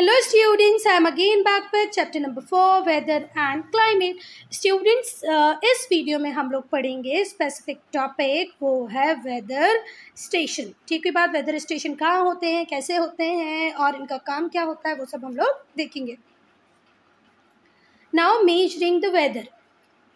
Hello students, I am again back with chapter number four weather and climate. Students, uh, इस video में हम लोग पढ़ेंगे specific topic वो है वेदर स्टेशन ठीक है बात? वेदर स्टेशन कहाँ होते हैं? कैसे होते हैं? और इनका काम क्या होता है? वो सब हम लोग देखेंगे. Now measuring the weather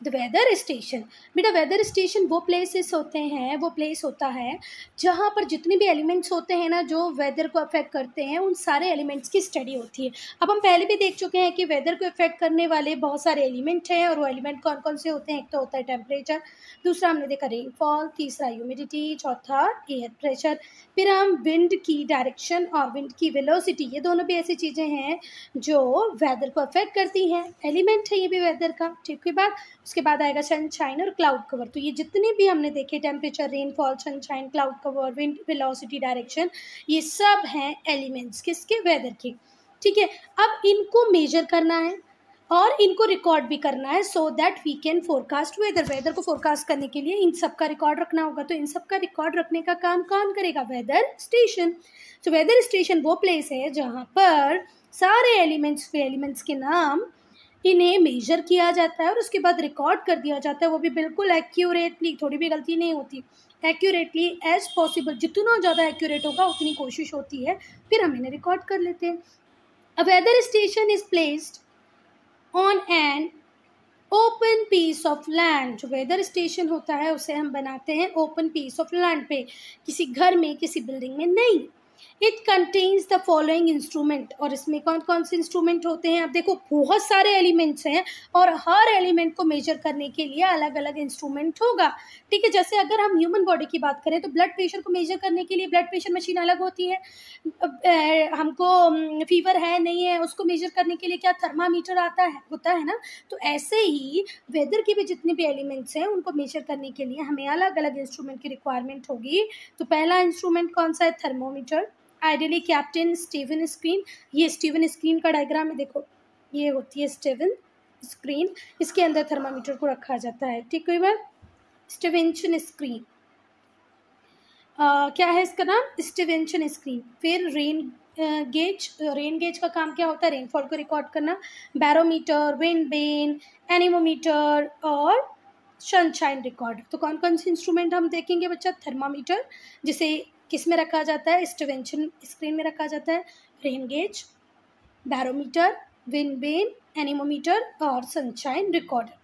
the weather station बेटा वेदर स्टेशन वो प्लेसेस होते हैं, वो प्लेस होता है जहाँ पर जितने भी एलिमेंट्स होते हैं ना, जो वेदर को अफेक्ट करते हैं, उन सारे एलिमेंट्स की स्टडी होती है। अब हम पहले भी देख चुके हैं कि वेदर को अफेक्ट करने वाले बहुत सारे एलिमेंट हैं और वो एलिमेंट कौन कौन से होते हैं। एक तो होता है टेम्परेचर दूसरा हमने देखा रेनफॉल तीसरा ह्यूमिडिटी चौथा एयर प्रेशर फिर हम विंड की डायरेक्शन और विंड की वेलोसिटी ये दोनों भी ऐसी चीज़ें हैं जो वेदर को अफेक्ट करती हैं। एलिमेंट है ये भी वेदर का, ठीक है बात? उसके बाद आएगा सनशाइन और क्लाउड कवर तो ये जितने भी हमने देखे temperature rainfall sunshine cloud cover wind velocity direction ये सब हैं एलिमेंट्स किसके? वेदर के। ठीक है? अब इनको मेजर करना है और इनको रिकॉर्ड भी करना है so that we can forecast weather weather को फोरकास्ट करने के लिए इन सब का रिकॉर्ड रखना होगा तो इन सब का रिकॉर्ड रखने का काम कौन करेगा? वेदर स्टेशन तो वेदर स्टेशन वो प्लेस है जहाँ पर सारे एलिमेंट्स के एलिमेंट्स के नाम इन्हें मेजर किया जाता है और उसके बाद रिकॉर्ड कर दिया जाता है, वो भी बिल्कुल एक्यूरेटली थोड़ी भी गलती नहीं होती। एक्यूरेटली एज पॉसिबल जितना ज़्यादा एक्यूरेट होगा, उतनी कोशिश होती है, फिर हम इन्हें रिकॉर्ड कर लेते हैं। A weather station is placed on an open piece of land जो वेदर स्टेशन होता है, उसे हम बनाते हैं ओपन पीस ऑफ़ लैंड पे, किसी घर में, किसी बिल्डिंग में नहीं। It contains the following instrument और इसमें कौन कौन से इंस्ट्रूमेंट होते हैं? आप देखो, बहुत सारे एलिमेंट्स हैं और हर एलिमेंट को मेजर करने के लिए अलग अलग इंस्ट्रूमेंट होगा। ठीक है, जैसे अगर हम ह्यूमन बॉडी की बात करें तो ब्लड प्रेशर को मेजर करने के लिए ब्लड प्रेशर मशीन अलग होती है। हमको फीवर है, नहीं है, उसको मेजर करने के लिए क्या थर्मामीटर आता है, होता है ना? तो ऐसे ही वेदर के भी जितने भी एलिमेंट्स हैं, उनको मेजर करने के लिए हमें अलग अलग इंस्ट्रूमेंट की रिक्वायरमेंट होगी। तो पहला इंस्ट्रूमेंट कौन सा है? Thermometer ideally kept in Stevenson screen ये स्टीवन स्क्रीन का डायग्राम है, देखो। ये होती है स्टीवन स्क्रीन इसके अंदर थर्मामीटर को रखा जाता है। ठीक है बात? स्टीवेंशन स्क्रीन क्या है इसका नाम? स्टीवेंशन स्क्रीन फिर रेन गेज रेन गेज का काम क्या होता है? रेनफॉल को रिकॉर्ड करना। बैरोमीटर विंड बेन एनिमोमीटर और सनशाइन रिकॉर्ड तो कौन कौन से इंस्ट्रूमेंट हम देखेंगे बच्चा? थर्मामीटर जिसे किसमें रखा जाता है? स्टिवेंशन स्क्रीन में रखा जाता है। Rain gauge barometer wind vane anemometer और सनशाइन रिकॉर्डर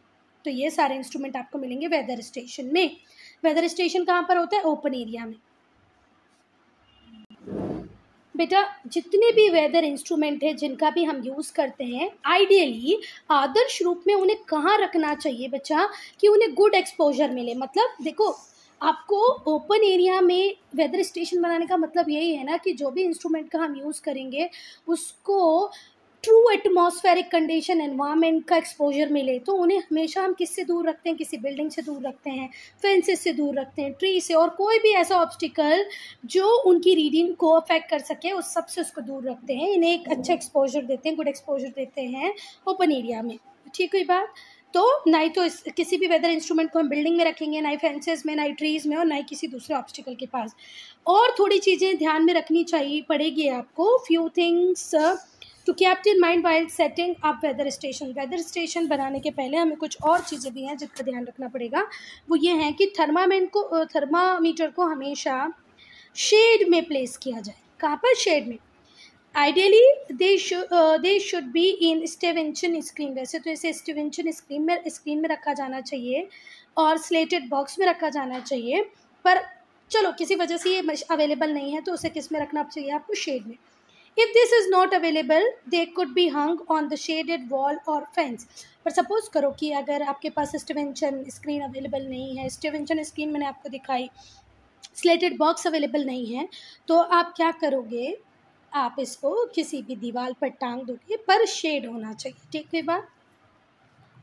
तो ये सारे इंस्ट्रूमेंट आपको मिलेंगे वेदर स्टेशन में। वेदर स्टेशन कहाँ पर होता है? ओपन एरिया में। बेटा, जितने भी वेदर इंस्ट्रूमेंट है, जिनका भी हम यूज़ करते हैं आइडियली आदर्श रूप में उन्हें कहाँ रखना चाहिए बच्चा? कि उन्हें गुड एक्सपोजर मिले। मतलब देखो आपको ओपन एरिया में वेदर स्टेशन बनाने का मतलब यही है ना कि जो भी इंस्ट्रूमेंट का हम यूज़ करेंगे, उसको ट्रू एटमॉस्फेरिक कंडीशन एनवायरमेंट का एक्सपोजर मिले तो उन्हें हमेशा हम किससे दूर रखते हैं? किसी बिल्डिंग से दूर रखते हैं फेंसेस से दूर रखते हैं ट्री से, और कोई भी ऐसा ऑब्स्टिकल जो उनकी रीडिंग को अफेक्ट कर सके, उस सबसे उसको दूर रखते हैं, इन्हें एक अच्छा एक्सपोजर देते हैं गुड एक्सपोजर देते हैं ओपन एरिया में। ठीक हुई बात? तो ना ही तो इस, किसी भी वेदर इंस्ट्रूमेंट को हम बिल्डिंग में रखेंगे, ना ही फेंसेस में, ना ही ट्रीज़ में और ना ही किसी दूसरे ऑब्स्टिकल के पास। और थोड़ी चीज़ें ध्यान में रखनी चाहिए, पड़ेगी आपको। Few things to kept in mind while setting up weather station weather station बनाने के पहले हमें कुछ और चीज़ें भी हैं जिनका ध्यान रखना पड़ेगा। वो ये हैं कि थर्मामेंट को थर्मामीटर को हमेशा शेड में प्लेस किया जाए। कहाँ पर? शेड में। Ideally they they should be in Stevenson screen वैसे तो इसे स्टेवेंशन स्क्रीन में स्क्रीन में रखा जाना चाहिए और स्लेटेड बॉक्स में रखा जाना चाहिए। पर चलो, किसी वजह से ये अवेलेबल नहीं है तो उसे किसमें रखना चाहिए आपको? शेड में। If this is not available they could be hung on the shaded wall और फेंस पर सपोज़ करो कि अगर आपके पास स्टेवेंशन स्क्रीन अवेलेबल नहीं है स्टेवेंशन स्क्रीन मैंने आपको दिखाई। स्लेटेड बॉक्स अवेलेबल नहीं है तो आप क्या करोगे? आप इसको किसी भी दीवार पर टांग दोगे, पर शेड होना चाहिए, ठीक है बात?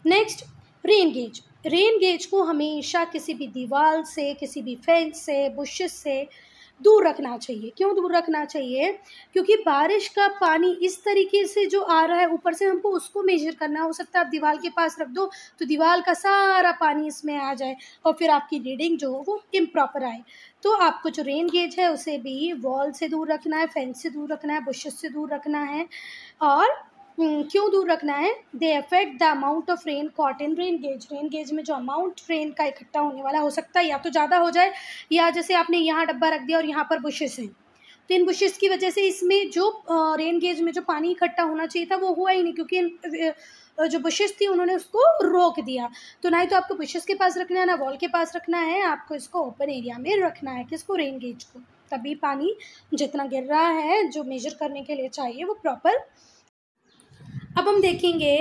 Next rain gauge rain gauge को हमेशा किसी भी दीवार से, किसी भी फेंस से बुशेस से दूर रखना चाहिए। क्यों दूर रखना चाहिए? क्योंकि बारिश का पानी इस तरीके से जो आ रहा है, ऊपर से हमको उसको मेजर करना हो सकता है। आप दीवार के पास रख दो तो दीवार का सारा पानी इसमें आ जाए और फिर आपकी रीडिंग जो हो वो इम्प्रॉपर आए। तो आपको जो रेन गेज है, उसे भी वॉल से दूर रखना है फेंस से दूर रखना है बुशेस से दूर रखना है। और क्यों दूर रखना है? They affect the amount of rain caught in rain gauge rain gauge में जो अमाउंट रेन का इकट्ठा होने वाला हो सकता है, या तो ज़्यादा हो जाए, या जैसे आपने यहाँ डब्बा रख दिया और यहाँ पर बुशेस हैं। तो इन बुशेस की वजह से इसमें जो रेन गेज में जो पानी इकट्ठा होना चाहिए था, वो हुआ ही नहीं, क्योंकि जो बुशेस थी, उन्होंने उसको रोक दिया। तो ना ही तो आपको बुशेस के पास रखना है, ना वॉल के पास रखना है, आपको इसको ओपन एरिया में रखना है, किसको? रेन गेज को। तभी पानी जितना गिर रहा है, जो मेजर करने के लिए चाहिए, वो प्रॉपर अब हम देखेंगे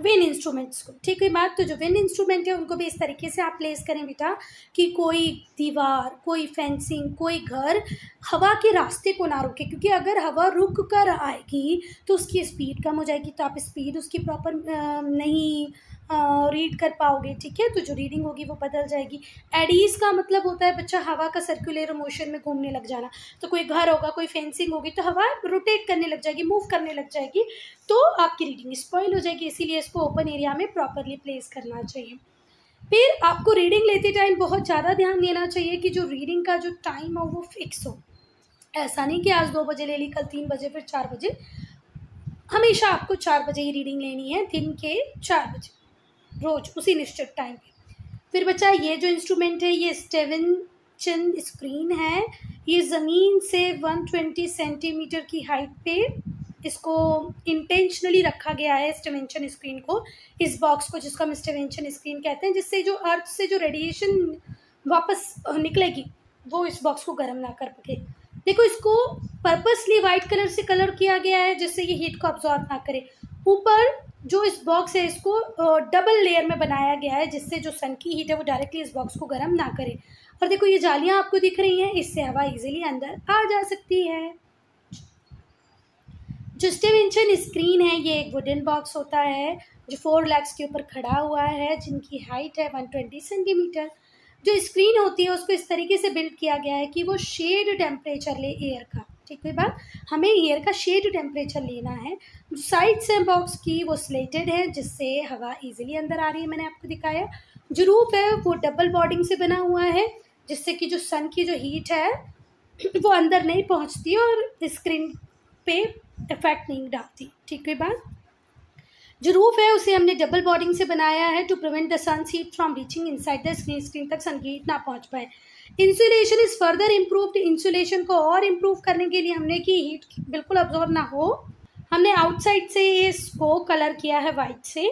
विन इंस्ट्रूमेंट्स को। ठीक है, बात तो जो विन इंस्ट्रूमेंट है, उनको भी इस तरीके से आप प्लेस करें बेटा कि कोई दीवार, कोई फेंसिंग कोई घर हवा के रास्ते को ना रोके, क्योंकि अगर हवा रुक कर आएगी तो उसकी स्पीड कम हो जाएगी तो आप स्पीड उसकी प्रॉपर नहीं रीड कर पाओगे, ठीक है? तो जो रीडिंग होगी वो बदल जाएगी। एडीज का मतलब होता है बच्चा हवा का सर्कुलर मोशन में घूमने लग जाना। तो कोई घर होगा, कोई फेंसिंग होगी तो हवा रोटेट करने लग जाएगी मूव करने लग जाएगी तो आपकी रीडिंग स्पॉइल हो जाएगी। इसीलिए इसको ओपन एरिया में प्रॉपरली प्लेस करना चाहिए। फिर आपको रीडिंग लेते टाइम बहुत ज़्यादा ध्यान देना चाहिए कि जो रीडिंग का जो टाइम हो वो फिक्स हो। ऐसा नहीं कि आज दो बजे ले ली, कल तीन बजे, फिर चार बजे। हमेशा आपको चार बजे ही रीडिंग लेनी है, दिन के चार बजे। रोज, उसी निश्चित टाइम पे। फिर बच्चा ये जो इंस्ट्रूमेंट है, ये स्टेवन स्क्रीन है। ये ज़मीन से 120 सेंटीमीटर की हाइट पे इसको इंटेंशनली रखा गया है स्टेवेंशन स्क्रीन को, इस बॉक्स को जिसको हम स्टेवेंशन स्क्रीन कहते हैं, जिससे जो अर्थ से जो रेडिएशन वापस निकलेगी, वो इस बॉक्स को गर्म ना कर सके। देखो, इसको पर्पसली वाइट कलर से कलर किया गया है, जिससे ये हीट को अब्जॉर्व ना करे। ऊपर जो इस बॉक्स है, इसको डबल लेयर में बनाया गया है, जिससे जो सन की हीट है, वो डायरेक्टली इस बॉक्स को गर्म ना करे। और देखो, ये जालियाँ आपको दिख रही हैं, इससे हवा इजीली अंदर आ जा सकती है। जो स्टेवेंशन स्क्रीन है, ये एक वुडन बॉक्स होता है, जो फोर लैक्स के ऊपर खड़ा हुआ है, जिनकी हाइट है वन ट्वेंटी सेंटीमीटर जो स्क्रीन होती है, उसको इस तरीके से बिल्ड किया गया है कि वो शेड टेम्परेचर ले एयर का। ठीक है, बात। हमें एयर का शेड टेम्परेचर लेना है। जो साइड्स हैं बॉक्स की वो स्लेटेड है, जिससे हवा इजीली अंदर आ रही है, मैंने आपको दिखाया। जो रूफ है, वो डबल बॉडिंग से बना हुआ है, जिससे कि जो सन की जो हीट है, वो अंदर नहीं पहुँचती और स्क्रीन पे इफ़ेक्ट नहीं डालती। ठीक है, बात। जो रूफ है, उसे हमने डबल बॉडिंग से बनाया है to prevent the sun heat from reaching inside the screen screen तक सन की हीट ना पहुँच पाए। Insulation is further improved insulation को और इम्प्रूव करने के लिए हमने की हीट बिल्कुल अब्जॉर्व ना हो। हमने आउटसाइड से इसको कलर किया है वाइट से।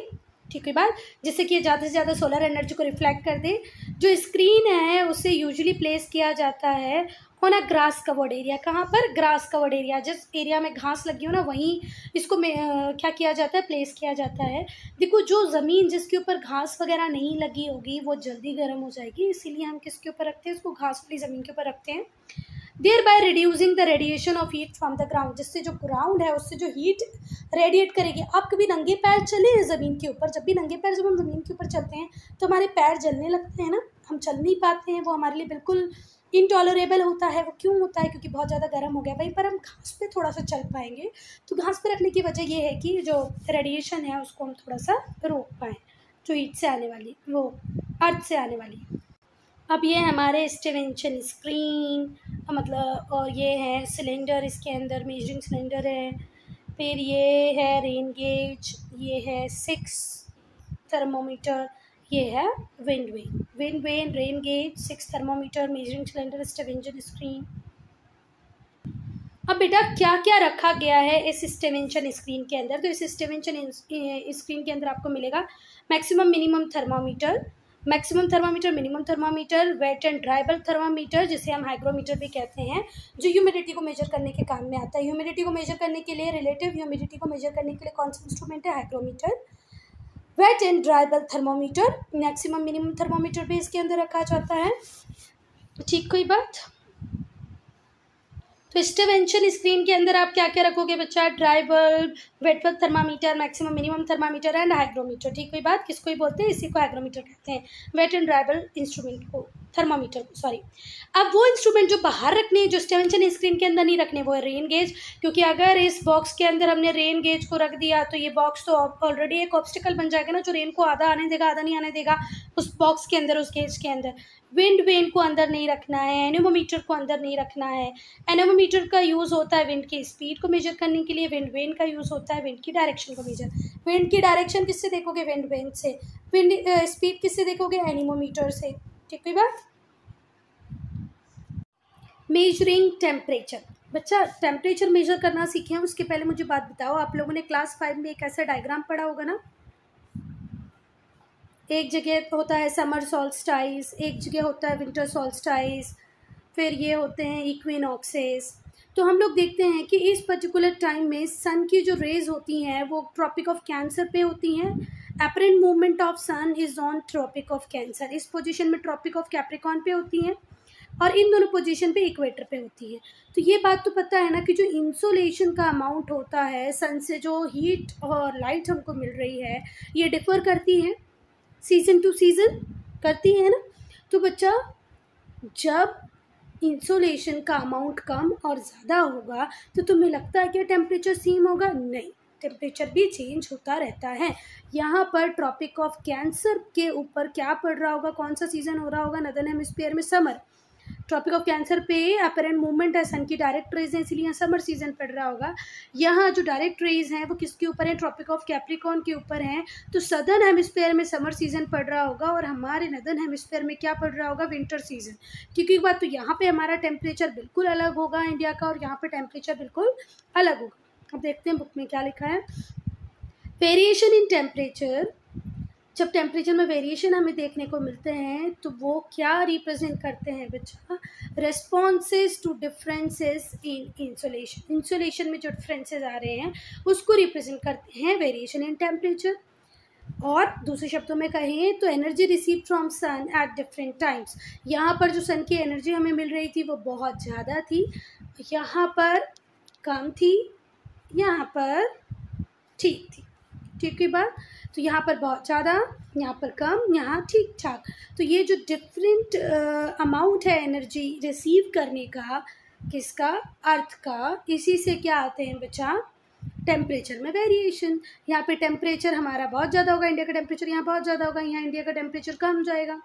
ठीक है बात जिससे कि ज़्यादा से ज़्यादा सोलर एनर्जी को रिफ्लेक्ट कर दे। जो स्क्रीन है, उसे यूजुअली प्लेस किया जाता है। होना ग्रास कवर्ड एरिया कहाँ पर ग्रास कवर्ड एरिया जिस एरिया में घास लगी हो ना वहीं इसको में आ, क्या किया जाता है? प्लेस किया जाता है। देखो जो ज़मीन जिसके ऊपर घास वगैरह नहीं लगी होगी वो जल्दी गर्म हो जाएगी। इसीलिए हम किसके ऊपर रखते हैं? इसको घास वाली ज़मीन के ऊपर रखते हैं। There by reducing the radiation of heat from the ground जिससे जो ग्राउंड है उससे जो हीट रेडिएट करेगी। आप कभी नंगे पैर चले हैं ज़मीन के ऊपर? जब भी नंगे पैर जब हम ज़मीन के ऊपर चलते हैं तो हमारे पैर जलने लगते हैं ना? हम चल नहीं पाते हैं। वो हमारे लिए बिल्कुल इनटॉलरेबल होता है, वो क्यों होता है? क्योंकि बहुत ज़्यादा गर्म हो गया। वहीं पर हम घास पे थोड़ा सा चल पाएँगे। तो घास पे रखने की वजह ये है कि जो रेडिएशन है, उसको हम थोड़ा सा रोक पाएँ, जो हीट से आने वाली, वो अर्थ से आने वाली। अब ये हमारे स्टेवेंशन स्क्रीन मतलब और ये है सिलेंडर इसके अंदर मेजरिंग सिलेंडर है। फिर ये है रेन गेज ये है सिक्स थर्मोमीटर ये है wind vane wind vane rain gauge six thermometer measuring cylinder Stevenson screen अब बेटा क्या क्या रखा गया है इस स्टेवेंशन स्क्रीन के अंदर? तो इस स्टेवेंशन स्क्रीन के अंदर आपको मिलेगा maximum minimum thermometer maximum thermometer minimum thermometer wet and dry bulb thermometer जिसे हम हाइग्रोमीटर भी कहते हैं, जो ह्यूमिडिटी को मेजर करने के काम में आता है। ह्यूमिडिटी को मेजर करने के लिए रिलेटिव ह्यूमिडिटी को मेजर करने के लिए कौन सा इंस्ट्रूमेंट है? Hygrometer wet and dry bulb thermometer, maximum minimum thermometer भी इसके अंदर रखा जाता है। ठीक, कोई बात? तो स्टेवेंशन स्क्रीन के अंदर आप क्या क्या रखोगे बच्चा? Dry bulb wet bulb thermometer, maximum minimum thermometer and hygrometer. ठीक, कोई बात? किसको ही बोलते हैं? इसी को हाइग्रोमीटर कहते हैं। Wet and dry bulb instrument को। थर्मामीटर सॉरी अब वो इंस्ट्रूमेंट जो बाहर रखने जो स्टेवेंशन स्क्रीन के अंदर नहीं रखने, वो है रेन गेज क्योंकि अगर इस बॉक्स के अंदर हमने रेन गेज को रख दिया तो ये बॉक्स तो ऑलरेडी एक ऑब्स्टिकल बन जाएगा ना, जो रेन को आधा आने देगा, आधा नहीं आने देगा, उस बॉक्स के अंदर, उस गेज के अंदर। विंड वेन को अंदर नहीं रखना है एनोमोमीटर को अंदर नहीं रखना है। एनोमोमीटर का यूज़ होता है विंड की स्पीड को मेजर करने के लिए विंड वेन का यूज़ होता है विंड की डायरेक्शन को मेजर विंड की डायरेक्शन किससे देखोगे? विंड वेन से। विंड स्पीड किससे देखोगे? एनिमोमीटर से। ठीक है बात? मेजरिंग टेम्परेचर बच्चा टेम्परेचर मेजर करना सीखे हैं, उसके पहले मुझे बात बताओ। आप लोगों ने क्लास फाइव में एक ऐसा डायग्राम पढ़ा होगा ना? एक जगह होता है समर सॉल्स्टाइज एक जगह होता है विंटर सॉल्स्टाइज फिर ये होते हैं इक्विनॉक्सेस तो हम लोग देखते हैं कि इस पर्टिकुलर टाइम में सन की जो रेज होती हैं, वो ट्रॉपिक ऑफ़ कैंसर पे होती हैं apparent movement of sun is on Tropic of Cancer इस पोजीशन में ट्रॉपिक ऑफ़ कैप्रिकॉन पे होती हैं और इन दोनों पोजीशन पे इक्वेटर पे होती है। तो ये बात तो पता है ना कि जो इंसोलेशन का अमाउंट होता है सन से जो हीट और लाइट हमको मिल रही है, ये डिफ़र करती है। सीज़न टू सीज़न करती है ना। तो बच्चा, जब इंसोलेशन का अमाउंट कम और ज़्यादा होगा तो तुम्हें लगता है कि टेम्परेचर सेम होगा? नहीं। टेम्परेचर भी चेंज होता रहता है। यहाँ पर ट्रॉपिक ऑफ़ कैंसर के ऊपर क्या पड़ रहा होगा? कौन सा सीज़न हो रहा होगा? नदन हेमस्फीयर में समर ट्रॉपिक ऑफ़ कैंसर पे अपेरेंट मूवमेंट है सन की डायरेक्ट रेज है, इसीलिए यहाँ समर सीज़न पड़ रहा होगा। यहाँ जो डायरेक्ट रेज हैं, वो किसके ऊपर है? ट्रॉपिक ऑफ़ कैप्रिकॉन के ऊपर हैं। तो सदर्न हेमिस्फेयर में समर सीज़न पड़ रहा होगा और हमारे नदर्न हेमिस्फेयर में क्या पड़ रहा होगा? विंटर सीज़न क्योंकि बात तो यहाँ पर हमारा टेम्परेचर बिल्कुल अलग होगा इंडिया का और यहाँ पर टेम्परेचर बिल्कुल अलग होगा। अब देखते हैं बुक में क्या लिखा है। वेरिएशन इन टेम्परेचर जब टेम्परेचर में वेरिएशन हमें देखने को मिलते हैं तो वो क्या रिप्रेजेंट करते हैं बच्चा? Responses to differences in insolation insolation में जो डिफरेंसेस आ रहे हैं, उसको रिप्रेजेंट करते हैं वेरिएशन इन टेम्परेचर और दूसरे शब्दों में कहें तो energy receive from sun at different times यहाँ पर जो सन की एनर्जी हमें मिल रही थी, वो बहुत ज़्यादा थी। यहाँ पर कम थी यहाँ पर ठीक थी। ठीक है बात तो यहाँ पर बहुत ज़्यादा, यहाँ पर कम, यहाँ ठीक ठाक। तो ये जो डिफरेंट अमाउंट है एनर्जी रिसीव करने का, किसका? अर्थ का। इसी से क्या आते हैं बच्चा? टेम्परेचर में वेरिएशन यहाँ पे टेम्परेचर हमारा बहुत ज़्यादा होगा इंडिया का टेम्परेचर यहाँ बहुत ज़्यादा होगा, यहाँ इंडिया का टेम्परेचर कम जाएगा।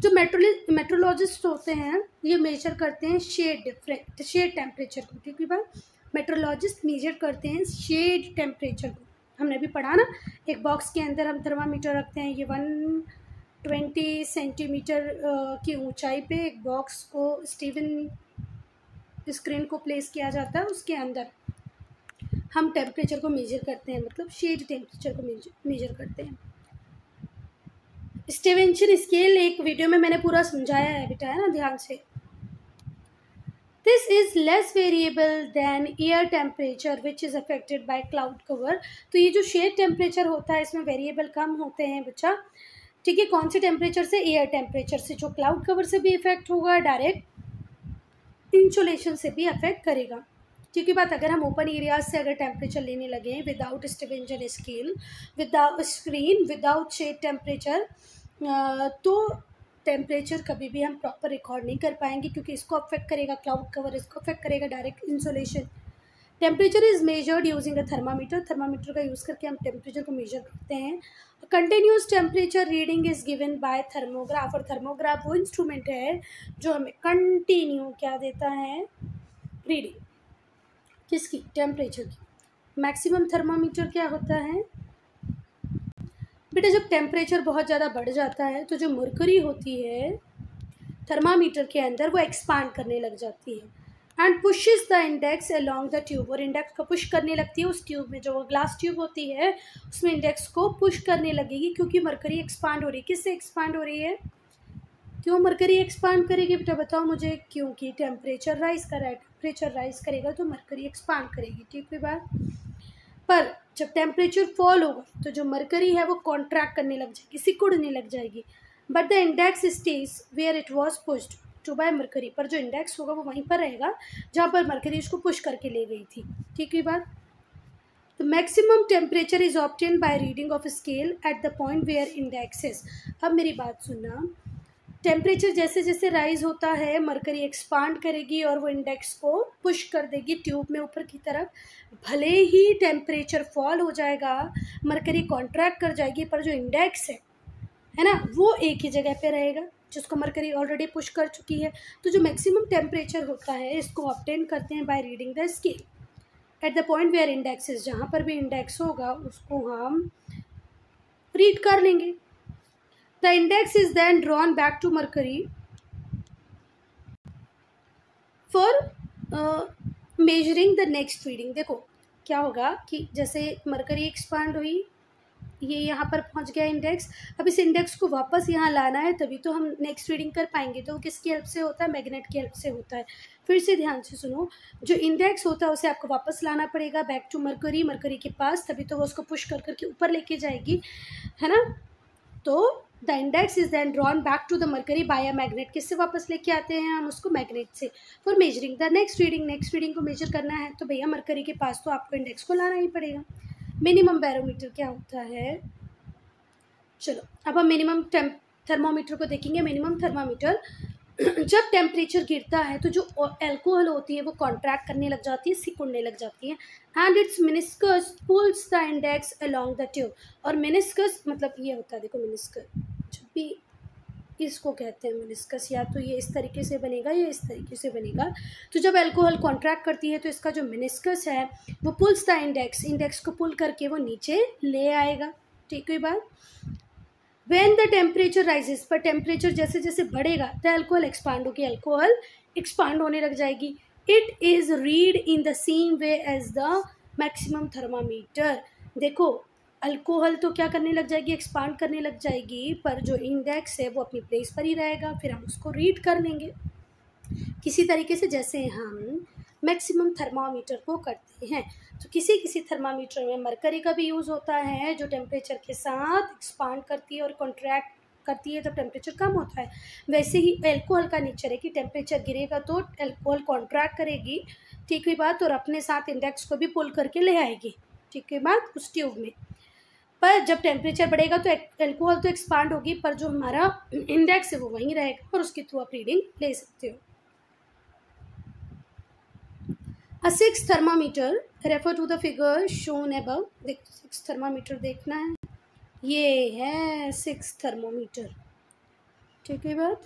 जो मेट्रोलि मेट्रोलॉजिस्ट होते हैं, ये मेजर करते हैं शेड डिफरेंट शेड टेम्परेचर को, ठीक है बात मेट्रोलॉजिस्ट मेजर करते हैं शेड टेम्परेचर को। हमने भी पढ़ा ना, एक बॉक्स के अंदर हम थर्मामीटर रखते हैं, ये वन ट्वेंटी सेंटीमीटर की ऊंचाई पे एक बॉक्स को स्टीवन स्क्रीन को प्लेस किया जाता है, उसके अंदर हम टेम्परेचर को मेजर करते हैं मतलब शेड टेम्परेचर को मेजर करते हैं। स्टेवेंशन स्केल एक वीडियो में मैंने पूरा समझाया है बेटा, है ना, ध्यान से। This is less variable than air temperature which is affected by cloud cover तो ये जो शेयर टेम्परेचर होता है, इसमें वेरिएबल कम होते हैं बच्चा। ठीक है, कौन से टेम्परेचर से? एयर टेम्परेचर से, जो क्लाउड कवर से भी इफ़ेक्ट होगा डायरेक्ट इंसुलेशन से भी अफेक्ट करेगा। है बात, अगर हम ओपन एरियाज़ से अगर टेम्परेचर लेने लगे without Stevenson scale without screen without shade temperature तो टेम्परेचर कभी भी हम प्रॉपर रिकॉर्ड नहीं कर पाएँगे क्योंकि इसको अफेक्ट करेगा क्लाउड कवर इसको अफेक्ट करेगा direct insolation temperature is measured using a thermometer thermometer का यूज़ करके हम टेम्परेचर को मेजर करते हैं. Continuous temperature reading is given by thermograph और थर्मोग्राफ वो इंस्ट्रूमेंट है जो हमें कंटिन्यू क्या देता है? रीडिंग किसकी? टेम्परेचर की. मैक्सिमम थर्मामीटर क्या होता है? बेटा, जब टेम्परेचर बहुत ज़्यादा बढ़ जाता है तो जो मरकरी होती है थर्मामीटर के अंदर वो एक्सपांड करने लग जाती है। And pushes the index along the tube और इंडेक्स को पुश करने लगती है। उस ट्यूब में जो ग्लास ट्यूब होती है, उसमें इंडेक्स को पुश करने लगेगी, क्योंकि मरकरी एक्सपांड हो रही है। किससे एक्सपांड हो रही है? क्यों मरकरी एक्सपांड करेगी बेटा, बताओ मुझे? क्योंकि टेम्परेचर राइज कर रहा है टेम्परेचर राइज करेगा तो मरकरी एक्सपांड करेगी, ठीक है बात? पर जब टेम्परेचर फॉल होगा तो जो मरकरी है वो कॉन्ट्रैक्ट करने लग जाएगी सिकुड़ने लग जाएगी। But the index stays where it was pushed to by mercury पर जो इंडेक्स होगा वो वहीं पर रहेगा, जहाँ पर मरकरी उसको पुश करके ले गई थी। ठीक है बात? The maximum temperature is obtained by reading of scale at the point where index is अब मेरी बात सुनना। टेम्परेचर जैसे जैसे राइज होता है मरकरी एक्सपांड करेगी और वो इंडेक्स को पुश कर देगी ट्यूब में ऊपर की तरफ़। भले ही टेम्परेचर फॉल हो जाएगा मरकरी कॉन्ट्रैक्ट कर जाएगी, पर जो इंडेक्स है है ना, वो एक ही जगह पे रहेगा, जिसको मरकरी ऑलरेडी पुश कर चुकी है। तो जो मैक्सिमम टेम्परेचर होता है, इसको ऑप्टेन करते हैं by reading the scale at the point where index जहाँ पर भी इंडेक्स होगा, उसको हम रीड कर लेंगे। The index is then drawn back to Mercury for measuring the next reading देखो, क्या होगा कि जैसे मरकरी एक्सपांड हुई, ये यहाँ पर पहुँच गया इंडेक्स अब इस इंडेक्स को वापस यहाँ लाना है, तभी तो हम नेक्स्ट रीडिंग कर पाएँगे। तो किसकी हेल्प से होता है? मैग्नेट की हेल्प से होता है। फिर से ध्यान से सुनो, जो इंडेक्स होता है, उसे आपको वापस लाना पड़ेगा बैक टू मरकरी मरकरी के पास, तभी तो वो उसको पुश कर करके ऊपर लेके जाएगी, है ना? तो the index is then drawn back to the mercury by magnet किससे वापस लेके आते हैं हम? उसको मैग्नेट से. For measuring the next reading next reading को मेजर करना है तो भैया मरकरी के पास तो आपको इंडेक्स को लाना ही पड़ेगा. मिनिमम बैरोमीटर क्या होता है? चलो, अब हम मिनिमम थर्मोमीटर को देखेंगे. मिनिमम थर्मामीटर जब टेम्परेचर गिरता है तो जो एल्कोहल होती है, वो कॉन्ट्रैक्ट करने लग जाती है, सिकुड़ने लग जाती है. And its meniscus pulls the index along the tube और मिनिस्कस मतलब ये होता है, देखो मिनिस्कस भी इसको कहते हैं मिनिस्कस या तो ये इस तरीके से बनेगा या इस तरीके से बनेगा? तो जब अल्कोहल कॉन्ट्रैक्ट करती है तो इसका जो मिनिस्कस है, वो पुल्स द इंडेक्स इंडेक्स को पुल करके वो नीचे ले आएगा। ठीक है बात? वेन द टेम्परेचर राइजेस पर टेम्परेचर जैसे जैसे बढ़ेगा द एल्कोहल एक्सपांड होगी एल्कोहल एक्सपांड होने लग जाएगी। It is read in the same way as the maximum thermometer देखो अल्कोहल तो क्या करने लग जाएगी एक्सपांड करने लग जाएगी, पर जो इंडेक्स है वो अपनी प्लेस पर ही रहेगा, फिर हम उसको रीड कर लेंगे। किसी तरीके से जैसे हम मैक्सिमम थर्मामीटर को करते हैं तो किसी किसी थर्मामीटर में मरकरी का भी यूज़ होता है, जो टेम्परेचर के साथ एक्सपांड करती है और कॉन्ट्रैक्ट करती है तो टेम्परेचर कम होता है। वैसे ही एल्कोहल का नेचर है कि टेम्परेचर गिरेगा तो एल्कोहल कॉन्ट्रैक्ट करेगी, ठीक हुई बात, और अपने साथ इंडेक्स को भी पुल करके ले आएगी, ठीक हुई बात, उस ट्यूब में। पर जब टेम्परेचर बढ़ेगा तो एल्कोहल तो एक्सपांड होगी, पर जो हमारा इंडेक्स है वो वहीं रहेगा और उसके थ्रू आप रीडिंग ले सकते हो। A six thermometer refer to the figure shown above. देख सिक्स थर्मामीटर देखना है। ये है सिक्स थर्मोमीटर ठीक है, बात?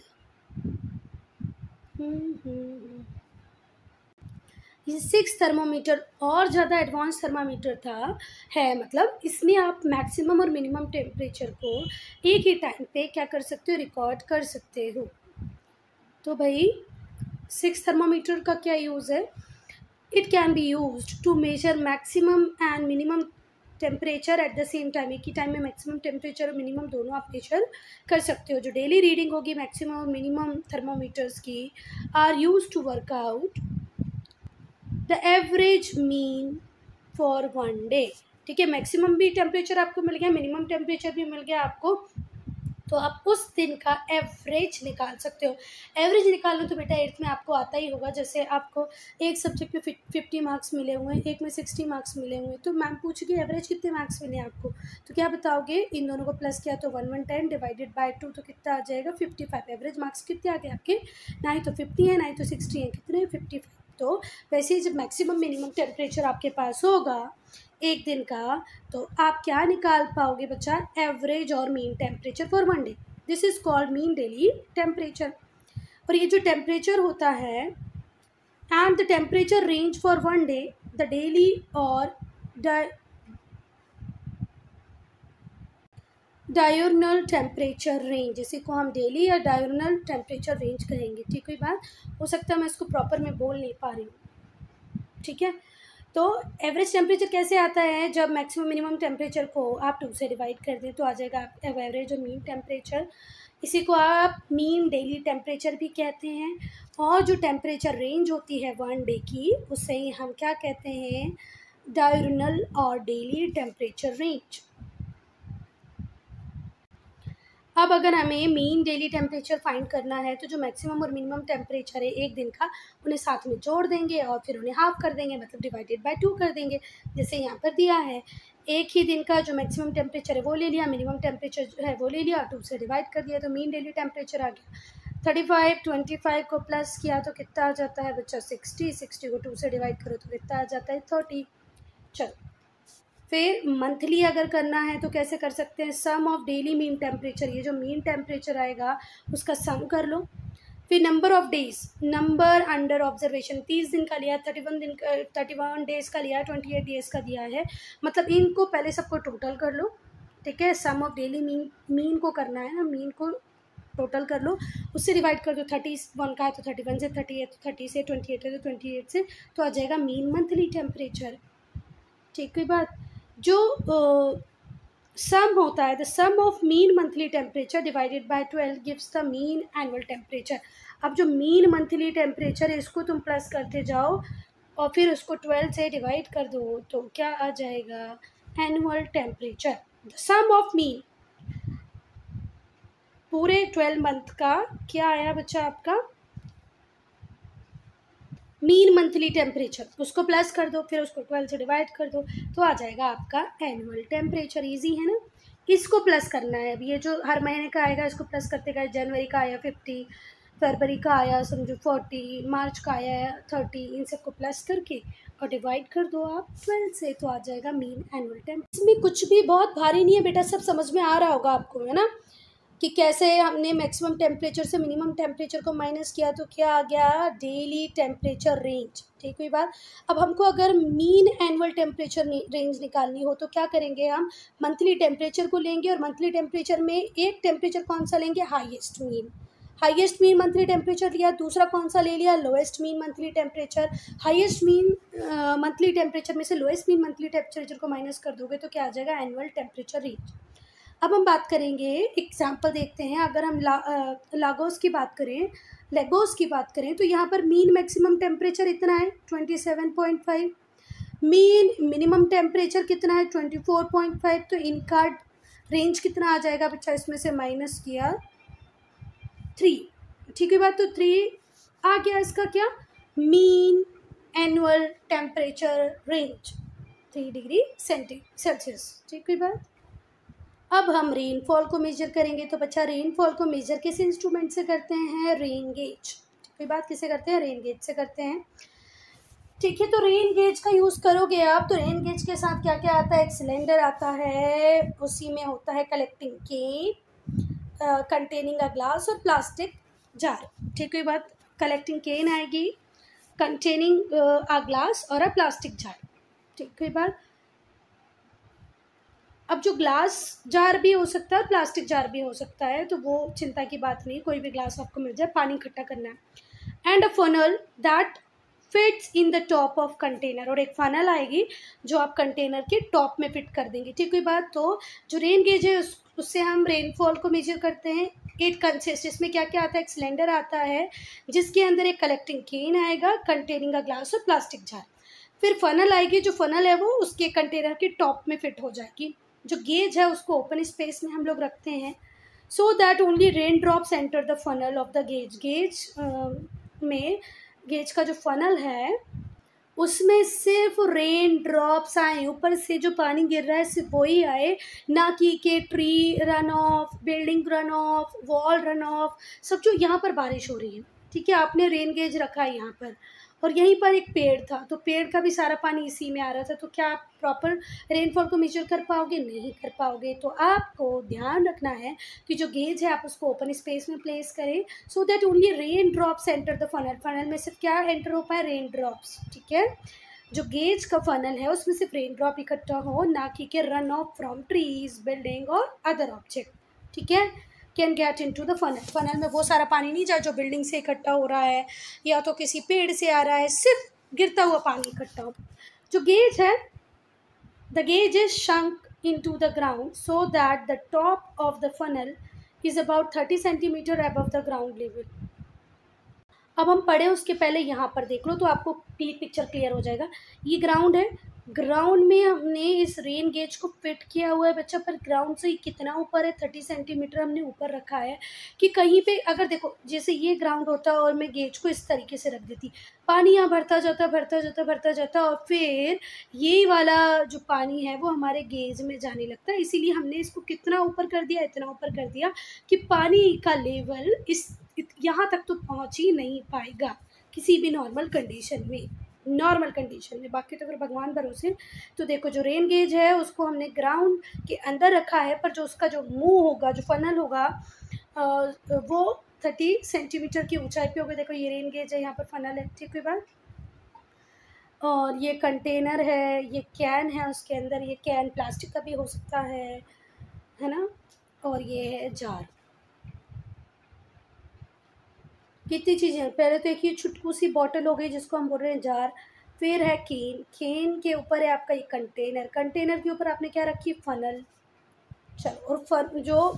ये सिक्स थर्मोमीटर और ज़्यादा एडवांस थर्मामीटर था, है मतलब इसमें आप मैक्सिमम और मिनिमम टेम्परेचर को एक ही टाइम पे क्या कर सकते हो रिकॉर्ड कर सकते हो। तो भाई सिक्स थर्मोमीटर का क्या यूज़ है? It can be use to measure maximum and minimum temperature at the same time एक ही टाइम में मैक्सिमम टेम्परेचर और मिनिमम दोनों आप मेजर कर सकते हो। जो डेली रीडिंग होगी मैक्सिमम और मिनिमम थर्मोमीटर्स की are use to work out the average mean for one day. ठीक है, मैक्सिमम भी टेम्परेचर आपको मिल गया मिनिमम टेम्परेचर भी मिल गया आपको तो आप उस दिन का एवरेज निकाल सकते हो। एवरेज निकालना तो बेटा एट्थ में आपको आता ही होगा, जैसे आपको एक सब्जेक्ट में फिफ्टी मार्क्स मिले हुए हैं एक में सिक्सटी मार्क्स मिले हुए हैं तो मैम पूछेगी एवरेज कितने मार्क्स मिले आपको? तो क्या बताओगे, इन दोनों को प्लस किया तो one one ten divided by two तो कितना आ जाएगा? फिफ्टी फाइव एवरेज मार्क्स कितने आ गए आपके? ना ही तो फिफ्टी है ना ही तो सिक्सटी है, कितने? फिफ्टी फाइव तो वैसे ही जब मैक्सिमम मिनिमम टेम्परेचर आपके पास होगा, एक दिन का तो आप क्या निकाल पाओगे बच्चा? एवरेज और mean temperature for one day this is called mean daily temperature और ये जो टेम्परेचर होता है and the temperature range for one day the daily और डायोनल टेम्परेचर रेंज इसी को हम डेली या डायोनल टेम्परेचर रेंज कहेंगे। ठीक है बात? हो सकता है मैं इसको प्रॉपर में बोल नहीं पा रही हूँ। ठीक है? तो एवरेज टेम्परेचर कैसे आता है? जब मैक्सिमम मिनिमम टेम्परेचर को आप टू से डिवाइड कर दें तो आ जाएगा आप एवरेज और मीन टेम्परेचर इसी को आप मीन डेली टेम्परेचर भी कहते हैं। और जो टेम्परेचर रेंज होती है वन डे की, उसे हम क्या कहते हैं? डायरनल और डेली टेम्परेचर रेंज अब अगर हमें मीन डेली टेम्परेचर फाइंड करना है तो जो मैक्सिमम और मिनिमम टेम्परेचर है एक दिन का, उन्हें साथ में जोड़ देंगे और फिर उन्हें हाफ़ कर देंगे मतलब डिवाइडेड बाय टू कर देंगे, जैसे यहाँ पर दिया है। एक ही दिन का जो मैक्सिमम टेम्परेचर है, वो ले लिया मिनिमम टेम्परेचर जो है, वो ले लिया टू से डिवाइड कर दिया तो मीन डेली टेम्परेचर आ गया। थर्टी फाइव ट्वेंटी फाइव को प्लस किया तो कितना आ जाता है बच्चा? सिक्सटी सिक्सटी को टू से डिवाइड करो तो कितना आ जाता है? थर्टी चलो। फिर मंथली अगर करना है तो कैसे कर सकते हैं? Sum of daily mean temperature ये जो मीन टेम्परेचर आएगा, उसका सम कर लो। फिर number of days number under observation तीस दिन का लिया थर्टी वन दिन थर्टी वन डेज़ का लिया ट्वेंटी एट डेज़ का दिया है। मतलब इनको पहले सबको टोटल कर लो, ठीक है? Sum of daily mean mean को करना है ना मीन को टोटल कर लो। उससे डिवाइड कर दो थर्टी वन का है तो थर्टी वन से थर्टी एट तो थर्टी से ट्वेंटी एट है तो ट्वेंटी एट से तो आ जाएगा मीन मंथली टेम्परेचर ठीक है बात? जो सम होता है the sum of mean monthly temperature divided by twelve gives the mean annual temperature अब जो मीन मंथली टेम्परेचर है, इसको तुम प्लस करते जाओ और फिर उसको ट्वेल्व से डिवाइड कर दो तो क्या आ जाएगा? Annual temperature the sum of mean पूरे ट्वेल्व मंथ का क्या आया बच्चा आपका? मीन मंथली टेम्परेचर उसको प्लस कर दो, फिर उसको ट्वेल्व से डिवाइड कर दो तो आ जाएगा आपका एनुअल टेम्परेचर ईजी है ना? इसको प्लस करना है? अब ये जो हर महीने का आएगा, इसको प्लस करते गए, जनवरी का आया फिफ्टी फरवरी का आया समझो फोर्टी मार्च का आया थर्टी इन सबको प्लस करके और डिवाइड कर दो आप ट्वेल्व से तो आ जाएगा मीन एनुअल टेम्प इसमें कुछ भी बहुत भारी नहीं है बेटा, सब समझ में आ रहा होगा आपको, है ना? कि कैसे हमने मैक्सिमम टेम्परेचर से मिनिमम टेम्परेचर को माइनस किया तो क्या आ गया? डेली टेम्परेचर रेंज ठीक हुई बात? अब हमको अगर मीन एनुअल टेम्परेचर रेंज निकालनी हो तो क्या करेंगे हम? मंथली टेम्परेचर को लेंगे और मंथली टेम्परेचर में एक टेम्परेचर कौन सा लेंगे? Highest mean highest mean monthly temperature लिया, दूसरा कौन सा ले लिया? Lowest mean monthly temperature highest mean monthly temperature में से लोएस्ट मीन मंथली टेम्परेचर को माइनस कर दोगे तो क्या आ जाएगा? एनुअल टेम्परेचर रेंज अब हम बात करेंगे एग्ज़ाम्पल देखते हैं। अगर हम ला, लागोस की बात करें लेगोस की बात करें तो यहाँ पर मीन मैक्सिमम टेम्परेचर इतना है twenty seven point five mean minimum temperature कितना है ट्वेंटी फोर पॉइंट फाइव तो इनका रेंज कितना आ जाएगा? बच्चा इसमें से माइनस किया। थ्री ठीक है बात तो थ्री आ गया इसका क्या? Mean annual temperature range three degree centi Celsius ठीक है बात? अब हम रेनफॉल को मेजर करेंगे तो बच्चा रेनफॉल को मेजर किस इंस्ट्रूमेंट से करते हैं? रेन गेज कोई बात किसे करते हैं? रेन गेज से करते हैं। ठीक है तो रेन गेज का यूज़ करोगे आप तो रेन गेज के साथ क्या क्या आता है? एक सिलेंडर आता है, उसी में होता है collecting can containing a glass और प्लास्टिक जार ठीक है बात? कलेक्टिंग केन आएगी कंटेनिंग अ ग्लास और अ प्लास्टिक जार ठीक है बात? अब जो ग्लास जार भी हो सकता है प्लास्टिक जार भी हो सकता है तो वो चिंता की बात नहीं, कोई भी ग्लास आपको मिल जाए, पानी इकट्ठा करना है। And a funnel that fits in the top of container और एक फनल आएगी जो आप कंटेनर के टॉप में फिट कर देंगे। ठीक हुई बात तो जो रेन गेज है, उस, उससे हम रेनफॉल को मेजर करते हैं। एट कंसिस्ट इसमें क्या क्या आता है, एक सिलेंडर आता है, जिसके अंदर एक कलेक्टिंग केन आएगा कंटेनिंग अ ग्लास और प्लास्टिक जार फिर फनल आएगी, जो फनल है वो, उसके कंटेनर के टॉप में फिट हो जाएगी। जो गेज है, उसको ओपन स्पेस में हम लोग रखते हैं। So that only rain drops enter the funnel of the gauge gauge में गेज का जो फनल है, उसमें सिर्फ़ रेन ड्रॉप्स आए। ऊपर से जो पानी गिर रहा है, सिर्फ़ वही आए। ना कि के tree run off building run off wall run off सब जो यहाँ पर बारिश हो रही है। ठीक है, आपने रेन गेज रखा है यहाँ पर। और यहीं पर एक पेड़ था। तो पेड़ का भी सारा पानी इसी में आ रहा था। तो क्या आप प्रॉपर रेनफॉल को मेजर कर पाओगे? नहीं कर पाओगे। तो आपको ध्यान रखना है कि जो गेज है, आप उसको ओपन स्पेस में प्लेस करें। So that only rain drops enter the funnel funnel में सिर्फ़ क्या एंटर हो पाए रेन ड्रॉप्स ठीक है? जो गेज का फनल है, उसमें सिर्फ़ रेन ड्रॉप इकट्ठा हो, ना कि के run off from trees building और अदर ऑब्जेक्ट ठीक है? Can get in to the funnel funnel में वो सारा पानी नहीं जाए जो बिल्डिंग से इकट्ठा हो रहा है, या तो किसी पेड़ से आ रहा है, सिर्फ़ गिरता हुआ पानी इकट्ठा हो। जो गेज है the gauge is sunk in to the ground so that the top of the funnel is about thirty centimeter above the ground level अब हम पढ़े उसके पहले यहाँ पर देख लो तो आपको पिक्चर क्लियर हो जाएगा। ये ग्राउंड है ग्राउंड में हमने इस रेन गेज को फिट किया हुआ है, बच्चा, पर ग्राउंड से कितना ऊपर है? थर्टी सेंटीमीटर हमने ऊपर रखा है कि कहीं पे, अगर देखो, जैसे ये ग्राउंड होता और मैं गेज को इस तरीके से रख देती, पानी यहाँ भरता जाता भरता जाता भरता जाता और फिर ये वाला जो पानी है वो हमारे गेज में जाने लगता है। इसीलिए हमने इसको कितना ऊपर कर दिया, इतना ऊपर कर दिया कि पानी का लेवल इस यहाँ तक तो पहुँच ही नहीं पाएगा किसी भी नॉर्मल कंडीशन में। नॉर्मल कंडीशन में। बाकी तो अगर भगवान भरोसे तो देखो, जो रेन गेज है, उसको हमने ग्राउंड के अंदर रखा है, पर जो उसका जो मुँह होगा, जो फनल होगा वो थर्टी सेंटीमीटर की ऊंचाई पे होगा देखो, ये रेन गेज है, यहाँ पर फनल है। ठीक है बात? और ये कंटेनर है, ये कैन है उसके अंदर। ये कैन प्लास्टिक का भी हो सकता है है ना? और ये है जार कितनी चीज़ें पहले तो एक ये छुटकू सी बॉटल हो गई जिसको हम बोल रहे हैं जार। फिर है केन केन के ऊपर है आपका ये कंटेनर कंटेनर के ऊपर आपने क्या रखी? फनल चलो, और फन जो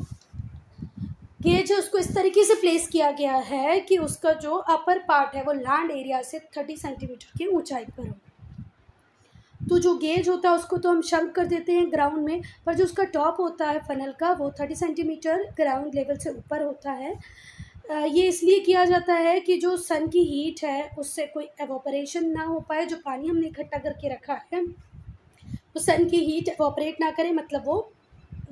गेज है उसको इस तरीके से प्लेस किया गया है कि उसका जो अपर पार्ट है, वो लैंड एरिया से थर्टी सेंटीमीटर की ऊंचाई पर हो। तो जो गेज होता है, उसको तो हम शंक कर देते हैं ग्राउंड में, पर जो उसका टॉप होता है फनल का, वो थर्टी सेंटीमीटर ग्राउंड लेवल से ऊपर होता है। ये इसलिए किया जाता है कि जो सन की हीट है, उससे कोई एवोपरेशन ना हो पाए, जो पानी हमने इकट्ठा करके रखा है, वो सन की हीट एवोपरेट ना करे मतलब वो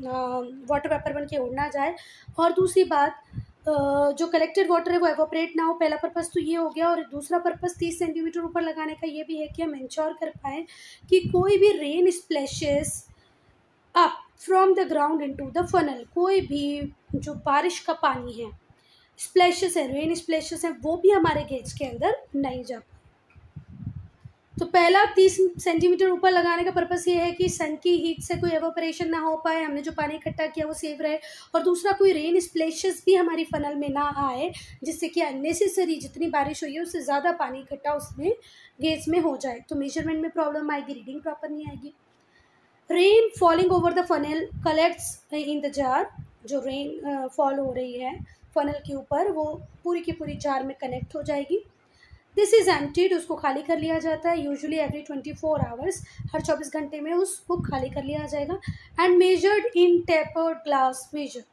वाटर पेपर बन के उड़ ना जाए। और दूसरी बात जो कलेक्टेड वाटर है, वो एवोपरेट ना हो। पहला पर्पज़ तो ये हो गया और दूसरा पर्पज़ तीस सेंटीमीटर ऊपर लगाने का ये भी है कि हम इंश्योर कर पाएँ कि कोई भी rain splashes up from the ground into the funnel कोई भी जो बारिश का पानी है स्प्लैशेस है रेन स्प्लैशेस हैं, वो भी हमारे गेज के अंदर नहीं जा पाए तो पहला तीस सेंटीमीटर ऊपर लगाने का पर्पस ये है कि सन की हीट से कोई एवोपरेशन ना हो पाए, हमने जो पानी इकट्ठा किया वो सेव रहे। और दूसरा, कोई रेन स्प्लेशेस भी हमारी फनल में ना आए, जिससे कि अननेसेसरी जितनी बारिश हुई है, उससे ज़्यादा पानी इकट्ठा उसमें गेज में हो जाए। तो मेज़रमेंट में प्रॉब्लम आएगी रीडिंग प्रॉपर नहीं आएगी। Rain falling over the funnel collects in the jar जो रेन फॉल हो रही है फनल के ऊपर वो पूरी की पूरी जार में कनेक्ट हो जाएगी। दिस इज़ एम्प्टीड उसको खाली कर लिया जाता है। Usually every twenty four hours हर चौबीस घंटे में उसको खाली कर लिया जाएगा। And measured in tapered glass measure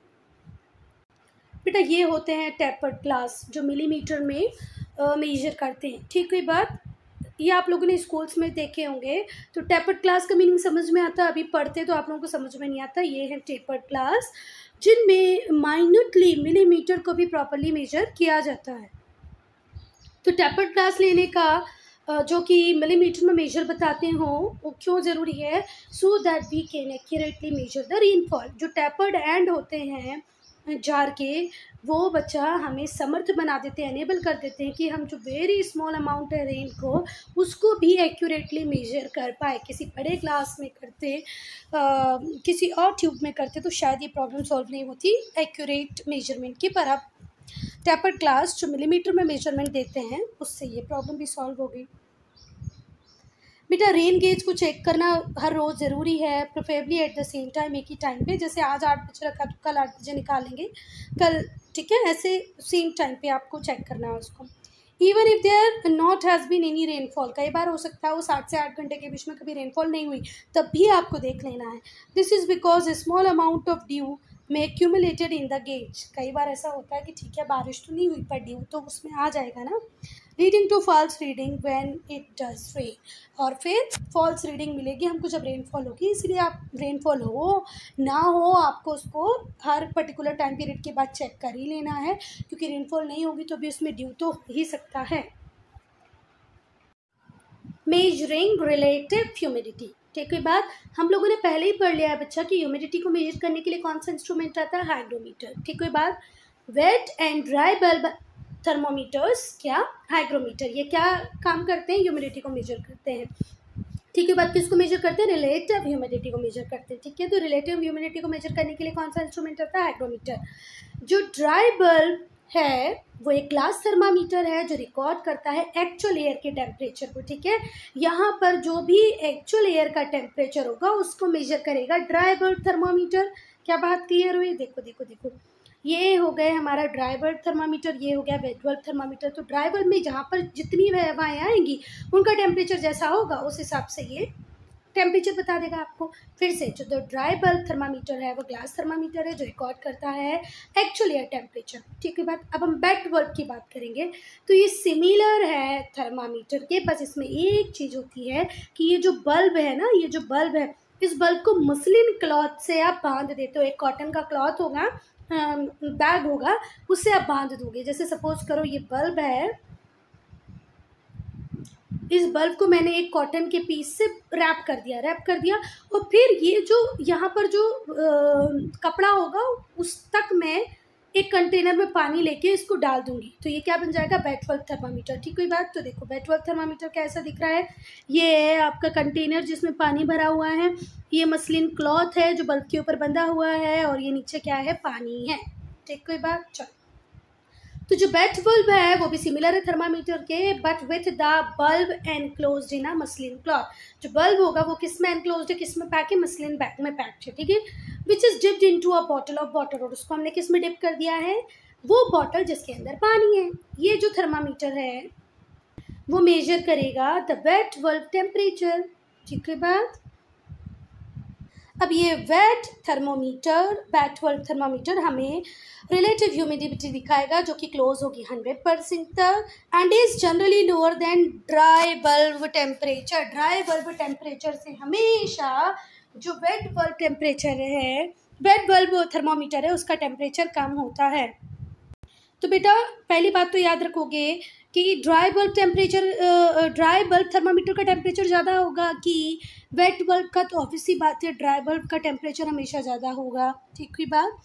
बेटा, ये होते हैं टेपर्ड ग्लास जो मिलीमीटर में मेजर करते हैं। ठीक हुई बात? ये आप लोगों ने स्कूल्स में देखे होंगे। तो टेपर्ड क्लास का मीनिंग समझ में आता है? अभी पढ़ते तो आप लोगों को समझ में नहीं आता। ये है टेपर्ड क्लास जिनमें माइन्यूटली मिलीमीटर को भी प्रॉपरली मेजर किया जाता है। तो टेपर्ड ग्लास लेने का जो कि मिलीमीटर में मेजर बताते हो, वो क्यों ज़रूरी है? So that we can accurately measure the rainfall जो टेपर्ड एंड होते हैं जार के वो बच्चा हमें समर्थ बना देते हैं अनेबल कर देते हैं कि हम जो वेरी स्मॉल अमाउंट है रेन को उसको भी एक्यूरेटली मेजर कर पाए। किसी बड़े क्लास में करते आ, किसी और ट्यूब में करते तो शायद ये प्रॉब्लम सॉल्व नहीं होती। एक्यूरेट मेज़रमेंट की पर अब टेपर क्लास जो मिलीमीटर में मेज़रमेंट देते हैं उससे ये प्रॉब्लम भी सॉल्व हो गई बेटा रेन गेज को चेक करना हर रोज़ ज़रूरी है probably at the same time एक ही टाइम पे। जैसे आज आठ बजे रखा तो कल आठ बजे निकालेंगे। कल, ठीक है? ऐसे सेम टाइम पे आपको चेक करना है उसको। Even if there not has been any rainfall कई बार हो सकता है वो सात से आठ घंटे के बीच में कभी रेनफॉल नहीं हुई, तब भी आपको देख लेना है। This is because small amount of dew may accumulated in the gauge कई बार ऐसा होता है कि ठीक है, बारिश तो नहीं हुई, पर ड्यू तो उसमें आ जाएगा ना। Reading to false reading when it does rain और फिर फॉल्स रीडिंग मिलेगी, हमको जब रेनफॉल होगी, इसलिए आप रेनफॉल हो, ना हो, आपको उसको हर पर्टिकुलर टाइम पीरियड के बाद चेक कर ही लेना है, क्योंकि रेनफॉल नहीं होगी तो भी उसमें ड्यू तो हो ही सकता है। मेजरिंग रिलेटिव ह्यूमिडिटी ठीक है बात, हम लोगों ने पहले ही पढ़ लिया है बच्चा कि ह्यूमिडिटी को मेजर करने के लिए कौन सा इंस्ट्रूमेंट आता है? हाइग्रोमीटर ठीक है बात wet and dry bulb thermometers क्या? हाइग्रोमीटर ये क्या काम करते हैं? ह्यूमिडिटी को मेजर करते हैं। ठीक है, बात किसको मेजर करते हैं? रिलेटिव ह्यूमिडिटी को मेजर करते हैं। ठीक है तो रिलेटिव ह्यूमिडिटी को मेजर करने के लिए कौन सा इंस्ट्रूमेंट होता है? हाइग्रोमीटर जो ड्राई बल्ब है, वो एक ग्लास थर्मामीटर है, जो रिकॉर्ड करता है एक्चुअल एयर के टेम्परेचर को। ठीक है, यहाँ पर जो भी एक्चुअल एयर का टेम्परेचर होगा, उसको मेजर करेगा ड्राई बल्ब थर्मामीटर क्या बात क्लियर हुई? देखो देखो देखो। ये हो गए हमारा ड्राइवर थर्मामीटर, ये हो गया वेट थर्मामीटर। तो ड्राइवर में जहाँ पर जितनी हवाएँ आएँगी, उनका टेम्परेचर जैसा होगा, उस हिसाब से ये टेम्परेचर बता देगा आपको। फिर से जो ड्राई बल्ब थर्मामीटर है, वो ग्लास थर्मामीटर है जो रिकॉर्ड करता है एक्चुअल एयर टेम्परेचर ठीक है, बात अब हम बेट बल्ब की बात करेंगे। तो ये सिमिलर है थर्मामीटर के, बस इसमें एक चीज़ होती है कि ये जो बल्ब है ना, ये जो बल्ब है, इस बल्ब को मसलिन क्लॉथ से आप बाँध देते हो। एक कॉटन का क्लॉथ होगा बैग होगा उससे आप बाँध दोगे। जैसे सपोज़ करो ये बल्ब है। इस बल्ब को मैंने एक कॉटन के पीस से रैप कर दिया रैप कर दिया और फिर ये जो यहाँ पर जो आ, कपड़ा होगा उस तक मैं एक कंटेनर में पानी लेके इसको डाल दूँगी। तो ये क्या बन जाएगा? बैटवर्क थर्मामीटर ठीक, कोई बात? तो देखो बैटवर्क थर्मामीटर कैसा दिख रहा है? ये है आपका कंटेनर जिसमें पानी भरा हुआ है। ये मसलिन क्लॉथ है जो बल्ब के ऊपर बंधा हुआ है और ये नीचे क्या है? पानी है। ठीक, कोई बात? चलो। तो जो बेट बल्ब है, वो भी सिमिलर है थर्मामीटर के but with the bulb enclose in a muslin cloth जो बल्ब होगा, वो किसमें एनक्लोज है, किसमें पैक है? मसलिन बैग में पैक है, ठीक है? Which is dipped in to a bottle of water और उसको हमने किसमें डिप कर दिया है? वो बॉटल जिसके अंदर पानी है। ये जो थर्मामीटर है, वो मेजर करेगा द वेट बल्ब टेम्परेचर ठीक है बात? अब ये वेट थर्मोमीटर वेट वर्ल्ड थर्मोमीटर हमें रिलेटिव ह्यूमिडिटी दिखाएगा, जो कि क्लोज होगी हंड्रेड परसेंट तक and is generally lower than dry bulb temperature dry bulb temperature से हमेशा जो वेट बल्ब टेम्परेचर है वेट बल्ब थर्मोमीटर है, उसका टेम्परेचर कम होता है। तो बेटा, पहली बात तो याद रखोगे कि dry bulb temperature dry bulb thermometer का टेम्परेचर ज़्यादा होगा कि वेट बल्ब का तो ऑब्वियसली बात है ड्राई बल्ब का टेम्परेचर हमेशा ज़्यादा होगा, ठीक हुई बात?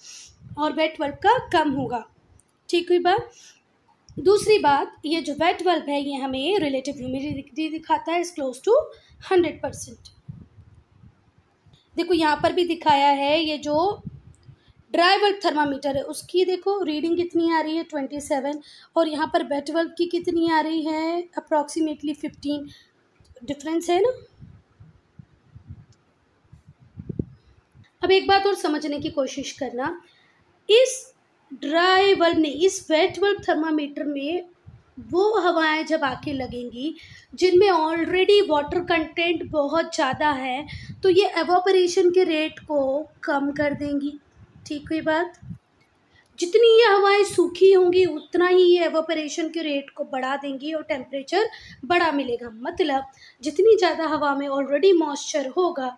और वेट बल्ब का कम होगा, ठीक हुई बात? दूसरी बात, ये जो वेट बल्ब है, ये हमें रिलेटिव ह्यूमिडिटी दिखाता है इस क्लोज टू हंड्रेड परसेंट देखो, यहाँ पर भी दिखाया है, ये जो ड्राई बल्ब थर्मामीटर है। उसकी देखो रीडिंग कितनी आ रही है? ट्वेंटी सेवन और यहाँ पर वेट बल्ब की कितनी आ रही है? अप्रॉक्सीमेटली फिफ्टीन डिफरेंस है ना? अब एक बात और समझने की कोशिश करना। इस ड्राई बल्ब ने, इस वेट बल्ब थर्मामीटर में वो हवाएँ जब आके लगेंगी, जिनमें ऑलरेडी वाटर कंटेंट बहुत ज़्यादा है तो ये एवोपरेशन के रेट को कम कर देंगी। ठीक हुई बात? जितनी ये हवाएँ सूखी होंगी, उतना ही ये एवोपरेशन के रेट को बढ़ा देंगी और टेम्परेचर बड़ा मिलेगा। मतलब जितनी ज़्यादा हवा में ऑलरेडी मॉइस्चर होगा,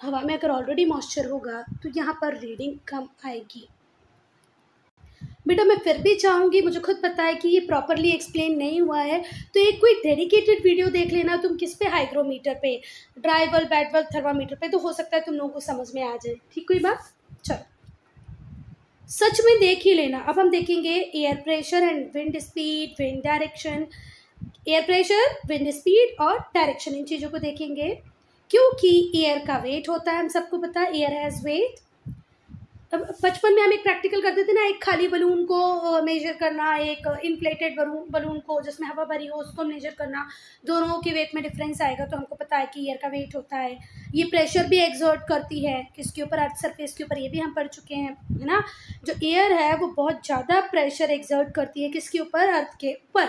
हवा में अगर ऑलरेडी मॉइस्चर होगा तो यहाँ पर रीडिंग कम आएगी। बेटा, मैं फिर भी चाहूँगी, मुझे खुद पता है कि ये प्रॉपरली एक्सप्लेन नहीं हुआ है तो एक कोई डेडिकेटेड वीडियो देख लेना, तुम किस पे हाइग्रोमीटर पे dry bulb wet bulb thermometer पे तो हो सकता है तुम लोगों को समझ में आ जाए। ठीक कोई बात? चलो सच में देख ही लेना। अब हम देखेंगे air pressure and wind speed wind direction air pressure wind speed और डायरेक्शन इन चीज़ों को देखेंगे। क्योंकि एयर का वेट होता है, हम सबको पता है एयर हैज़ वेट बचपन में हम एक प्रैक्टिकल करते थे ना, एक खाली बलून को मेजर करना, एक इन्फ्लेटेड बलून को जिसमें हवा भरी हो, उसको मेजर करना, दोनों के वेट में डिफरेंस आएगा। तो हमको पता है कि एयर का वेट होता है। ये प्रेशर भी एग्जर्ट करती है, किसके ऊपर अर्थ सरफेस के ऊपर, ये भी हम पढ़ चुके हैं, है ना? जो एयर है, वो बहुत ज़्यादा प्रेशर एग्जर्ट करती है किसके ऊपर? अर्थ के ऊपर।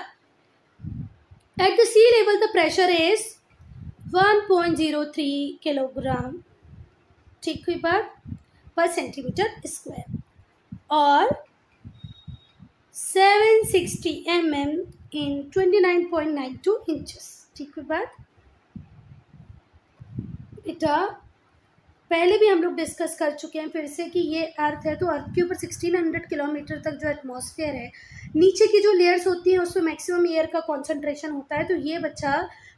At the sea level the pressure is one point zero three kilogram ठीक हुई बात? पर सेंटीमीटर स्क्वायर और seven sixty M M in twenty nine point nine two inches ठीक हुई बात? बेटा, पहले भी हम लोग डिस्कस कर चुके हैं फिर से कि ये अर्थ है तो अर्थ के ऊपर सिक्सटीन हंड्रेड किलोमीटर तक जो एटमॉस्फेयर है, नीचे की जो लेयर्स होती हैं, उसमें मैक्सिमम एयर का कॉन्सेंट्रेशन होता है तो ये बच्चा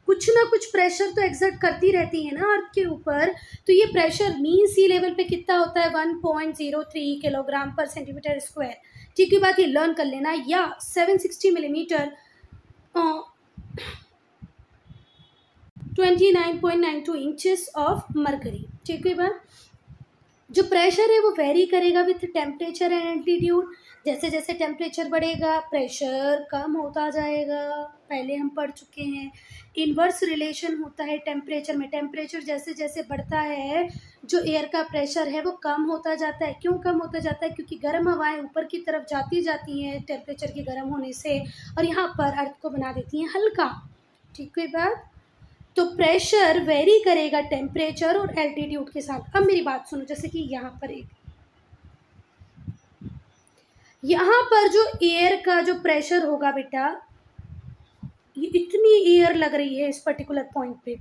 कुछ ना कुछ प्रेशर तो एग्जर्ट करती रहती है ना अर्थ के ऊपर। तो ये प्रेशर मीन सी लेवल पे कितना होता है? One point zero three kilogram पर सेंटीमीटर स्क्वायर ठीक है, बात ये लर्न कर लेना। या seven sixty millimeter twenty nine point nine of mercury ठीक है, बात? जो प्रेशर है वो वेरी करेगा विथ टेम्परेचर एंड एल्टीट्यूड जैसे जैसे टेम्परेचर बढ़ेगा प्रेशर कम होता जाएगा। पहले हम पढ़ चुके हैं। इन्वर्स रिलेशन होता है टेम्परेचर में। टेम्परेचर जैसे जैसे बढ़ता है, जो एयर का प्रेशर है, वो कम होता जाता है। क्यों कम होता जाता है? क्योंकि गर्म हवाएँ ऊपर की तरफ़ जाती जाती हैं टेम्परेचर के गर्म होने से और यहाँ पर अर्थ को बना देती हैं हल्का। ठीक है बात? तो प्रेशर वेरी करेगा टेम्परेचर और एल्टीट्यूड के साथ। अब मेरी बात सुनो, जैसे कि यहाँ पर एक। यहाँ पर जो एयर का जो प्रेशर होगा बेटा ये इतनी एयर लग रही है इस पर्टिकुलर पॉइंट पे।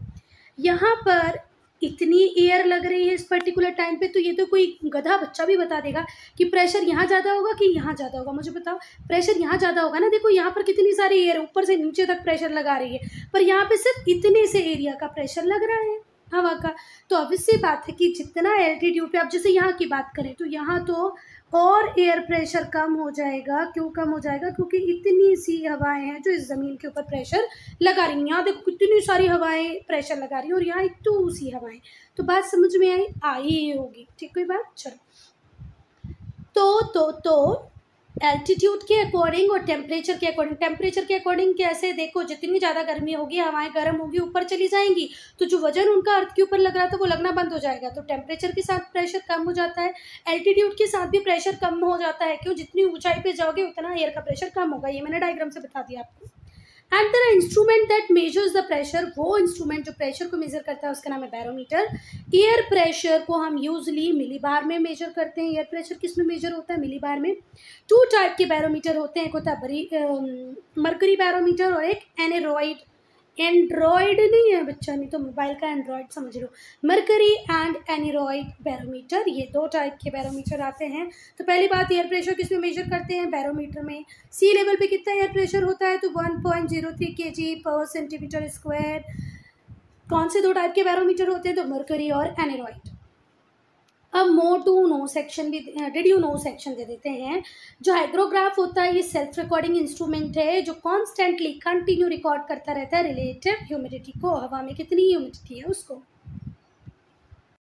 यहाँ पर इतनी एयर लग रही है इस पर्टिकुलर टाइम पे तो ये तो कोई गधा बच्चा भी बता देगा कि प्रेशर यहाँ ज़्यादा होगा कि यहाँ ज़्यादा होगा। मुझे बताओ प्रेशर यहाँ ज़्यादा होगा ना? देखो, यहाँ पर कितनी सारी एयर ऊपर से नीचे तक प्रेशर लगा रही है, पर यहाँ पे सिर्फ़ इतने से एरिया का प्रेशर लग रहा है। हवा का तो ऑब्वियसली बात है कि जितना एल्टीट्यूड पे आप, जैसे यहाँ की बात करें तो यहाँ तो और एयर प्रेशर कम हो जाएगा। क्यों कम हो जाएगा? क्योंकि इतनी सी हवाएँ हैं जो इस ज़मीन के ऊपर प्रेशर लगा रही हैं। यहाँ देखो, कितनी सारी हवाएँ प्रेशर लगा रही हैं और यहाँ एक तो सी हवाएँ। तो बात समझ में आई? आई होगी। ठीक कोई बात? चलो। तो तो तो एल्टीट्यूड के अकॉर्डिंग और टेम्परेचर के अकॉर्डिंग टेम्परेचर के अकॉर्डिंग कैसे देखो? जितनी ज़्यादा गर्मी होगी, हवाएँ गर्म होगी, ऊपर चली जाएँगी तो जो वज़न उनका अर्थ के ऊपर लग रहा था, वो लगना बंद हो जाएगा। तो टेम्परेचर के साथ प्रेशर कम हो जाता है एल्टीट्यूड के साथ भी प्रेशर कम हो जाता है। क्यों? जितनी ऊंचाई पर जाओगे, उतना एयर का प्रेशर कम होगा। ये मैंने डायग्राम से बता दिया आपको। And there instrument that measures the pressure वो इंस्ट्रूमेंट जो प्रेशर को मेजर करता है, उसका नाम है बैरोमीटर एयर प्रेशर को हम यूजली मिली बार में मेजर करते हैं. एयर प्रेशर किसमें मेजर होता है? मिली बार में. टू टाइप के बैरोमीटर होते हैं, एक होता है मरकरी बैरोमीटर और एक एनेरॉइड एंड्रॉयड नहीं है बच्चा, नहीं तो मोबाइल का एंड्रॉयड समझ लो। मरकरी एंड एनिरॉयड बैरोमीटर ये दो टाइप के बैरोमीटर आते हैं। तो पहली बात एयर प्रेशर किसमें मेजर करते हैं? बैरोमीटर में। सी लेवल पे कितना एयर प्रेशर होता है? तो वन पॉइंट ज़ीरो थ्री के जी पर सेंटीमीटर स्क्वायर कौन से दो टाइप के बैरोमीटर होते हैं? तो मरकरी और एनिरॉयड अब मो टू नो सेक्शन भी डिड यू नो सेक्शन दे देते हैं। जो हाइड्रोग्राफ होता है, ये सेल्फ रिकॉर्डिंग इंस्ट्रूमेंट है, जो कॉन्स्टेंटली कंटिन्यू रिकॉर्ड करता रहता है रिलेटिव ह्यूमिडिटी को, हवा में कितनी ह्यूमिडिटी है उसको।